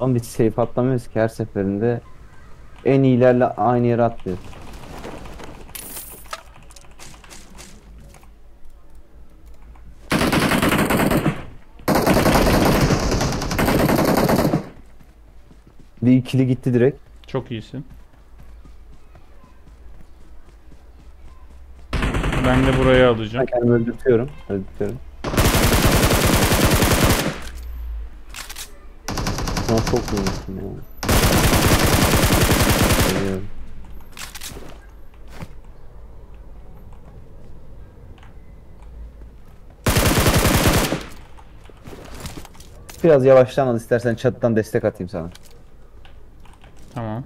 Ama biz safe atlamıyoruz ki her seferinde en iyilerle aynı yere atlıyoruz. Bir ikili gitti direkt. Çok iyisin. Ben de burayı Ben alacağım. kendimi öldürtüyorum. Öldürtüyorum. An çok vurmuşsun ya. Geliyorum. Biraz yavaştan al istersen çatıdan destek atayım sana. Tamam.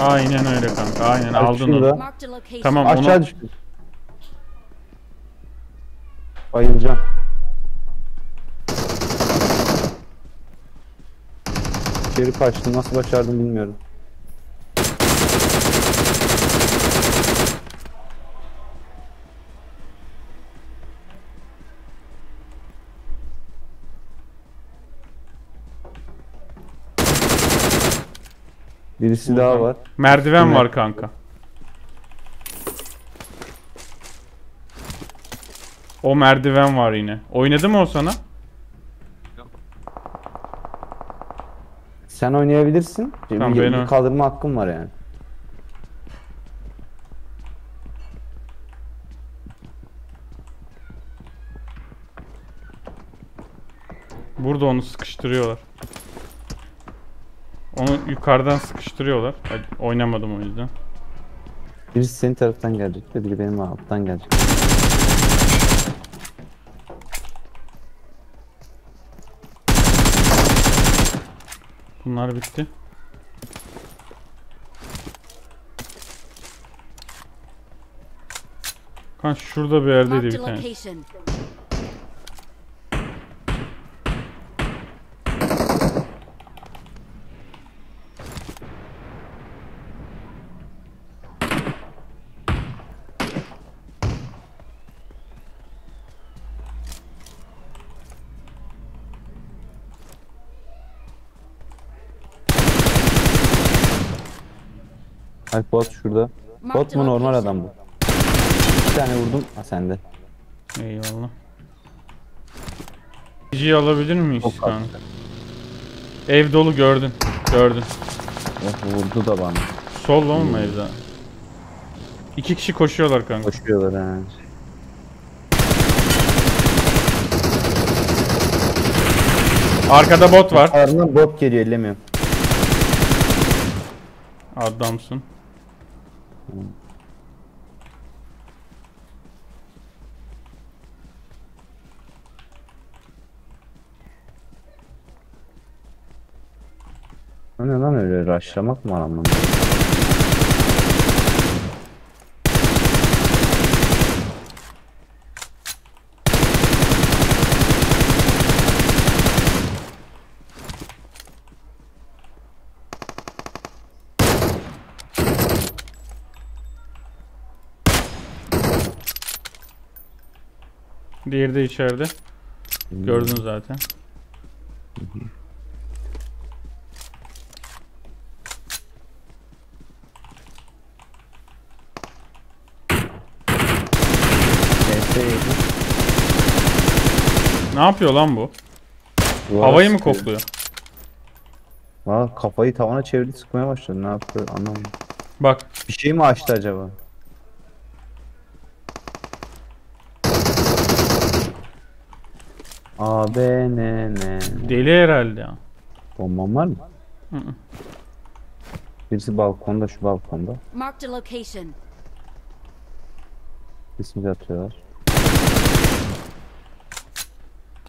Aynen öyle kanka. Aynen Ay, aldın şurada. onu. Tamam Aşağı onu düştü. Bayılacağım. Geri kaçtım. Nasıl başardım bilmiyorum. Birisi daha var. merdiven Evet. var kanka. O merdiven var yine. Oynadı mı o sana? Sen oynayabilirsin. Tamam, bir, ben bir kaldırma hakkım var yani. Burada onu sıkıştırıyorlar. Onu yukarıdan sıkıştırıyorlar. Hadi, oynamadım o yüzden. Birisi senin taraftan gelecek de biri benim alttan gelecek. Bunlar bitti. Kan şurada bir yerdeydi bir tane. Alp bot şurada. Bot mu normal adam bu? Bir tane vurdum. Ha sende. Eyvallah. Geceyi alabilir miyiz Çok kanka? Ev dolu gördün. Gördün. Oh, vurdu da bana. Sol olma evde. İki kişi koşuyorlar kanka. Koşuyorlar ha. Arkada bot var. Ardından bot geliyor ellemiyorum. Adamsın. Ne lan öyle? Rushlamak mı var Diğeri de içeride. Gördün zaten. Ne yapıyor lan bu? Duvara Havayı mı sıkıyor. kokluyor? Valla kafayı tavana çevirdi sıkmaya başladı. Ne yaptı anlamadım. Bak Bir şey mi açtı acaba? AB ne ne. deli herhalde ya. Bomban var mı? Hı hı. Birisi balkonda şu balkonda. Marked a location. İsmi atıyorlar.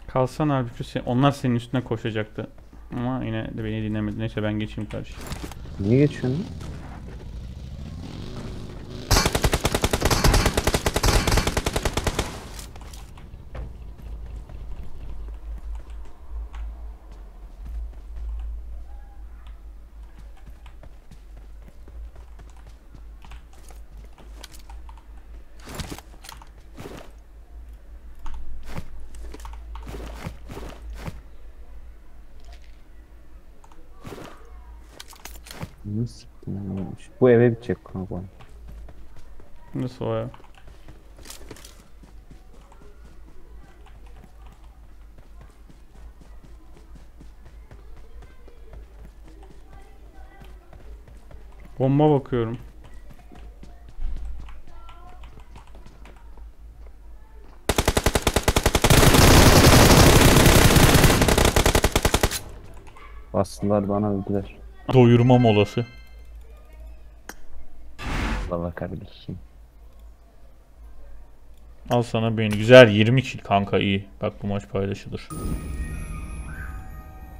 Kalsan halbuki sen- onlar senin üstüne koşacaktı. Ama yine de beni dinlemedi. Neyse ben geçeyim karşı. Niye geçiyorsun? Ne siktim bunu? Bu eve bitecek kanka. Nasıl o ya? Bomba bakıyorum. Bastılar bana öldüler. Doyurma molası. Valla kardeşim. Al sana beğeni. Güzel 20 kill kanka iyi. Bak bu maç paylaşılır.